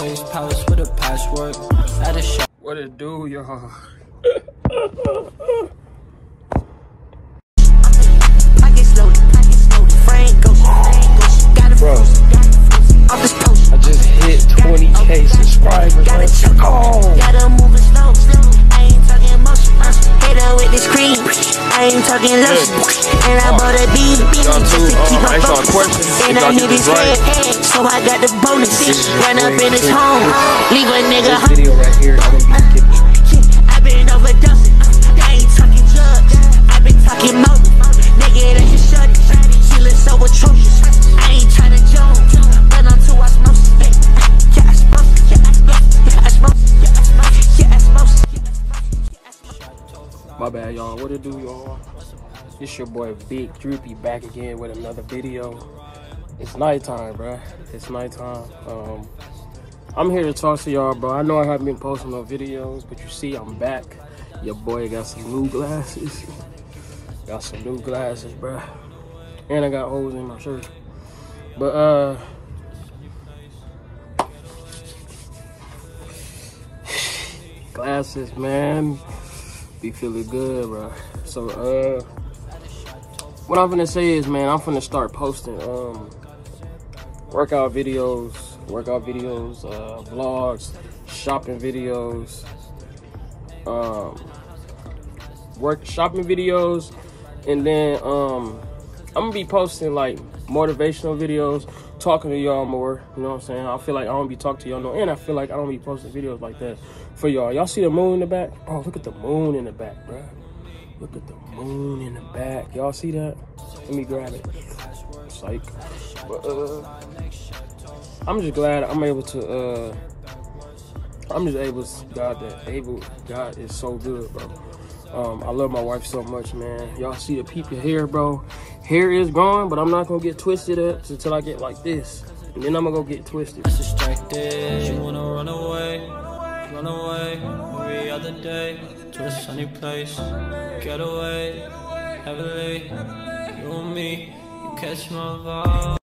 Versace palace with a patchwork. At a shop. What it do, y'all? Pockets loaded, pockets loaded. Frank Ghost, got a Bro. off this post. I just hit 20k subscribers. Gotta Let's chill, I ain't and I bought a beat just to keep um, my focus. And I this right. head, so I got the bonus. Run up in his home, leave a nigga home. My bad, y'all. What it do, y'all? It's your boy Big Drippyy back again with another video. It's nighttime, bro. It's nighttime. Um, I'm here to talk to y'all, bro. I know I haven't been posting no videos, but you see, I'm back. Your boy got some new glasses. got some new glasses, bro. And I got holes in my shirt. But uh, glasses, man be feeling good, bro. So, uh, what I'm gonna say is, man, I'm gonna start posting um workout videos, workout videos, uh, vlogs, shopping videos, um, work shopping videos, and then um, I'm gonna be posting like motivational videos, talking to y'all more. You know what I'm saying? I feel like I don't be talking to y'all no, and I feel like I don't be posting videos like that for y'all. Y'all see the moon in the back? Oh, look at the moon in the back, bro. Look at the moon in the back. Y'all see that? Let me grab it. Psych. But, uh, I'm just glad I'm able to. uh I'm just able. God, that able. God is so good, bro. Um, I love my wife so much, man. Y'all see the people here, bro. Hair is gone, but I'm not gonna get twisted up until I get like this. And then I'm gonna go get twisted. distracted. You wanna run away, run away every other day to a sunny place. Get away, heavily. You and me, you catch my vibe.